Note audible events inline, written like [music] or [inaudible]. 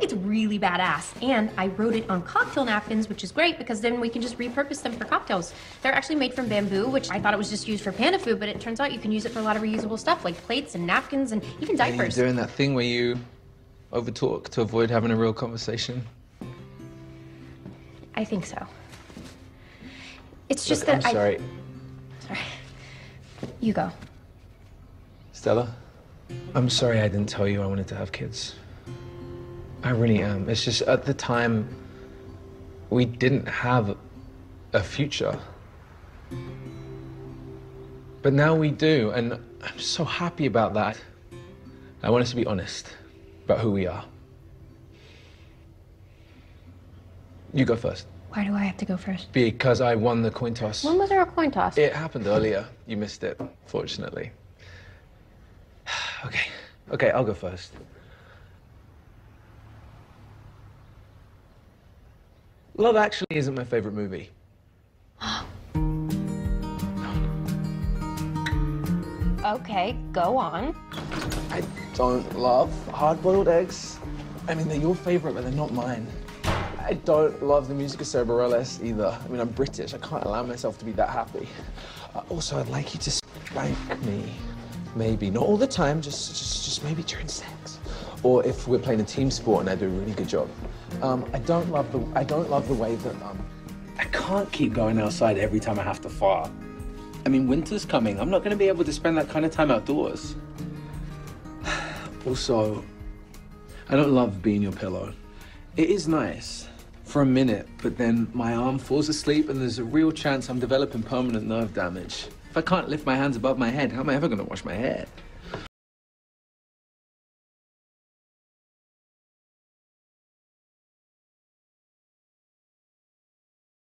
It's really badass. And I wrote it on cocktail napkins, which is great because then we can just repurpose them for cocktails. They're actually made from bamboo, which I thought it was just used for panda food, but it turns out you can use it for a lot of reusable stuff like plates and napkins and even Are you diapers. doing that thing where you overtalk to avoid having a real conversation? I think so. It's just Look, that I'm I. sorry. Sorry. You go. Stella? I'm sorry I didn't tell you I wanted to have kids. I really am. It's just at the time, we didn't have a future. But now we do, and I'm so happy about that. I want us to be honest about who we are. You go first. Why do I have to go first? Because I won the coin toss. When was there a coin toss? It happened earlier. You missed it, fortunately. [sighs] Okay, okay, I'll go first. Love Actually isn't my favorite movie. [gasps] Okay, go on. I don't love hard-boiled eggs. I mean, they're your favorite, but they're not mine. I don't love the music of Sara Bareilles either. I mean, I'm British. I can't allow myself to be that happy. Uh, also, I'd like you to spank me. Maybe not all the time. Just, just, just maybe during sex, or if we're playing a team sport and I do a really good job. Um, I don't love the. I don't love the way that um, I can't keep going outside every time I have to fart. I mean, winter's coming. I'm not going to be able to spend that kind of time outdoors. [sighs] Also, I don't love being your pillow. It is nice for a minute, but then my arm falls asleep and there's a real chance I'm developing permanent nerve damage. If I can't lift my hands above my head, how am I ever going to wash my hair?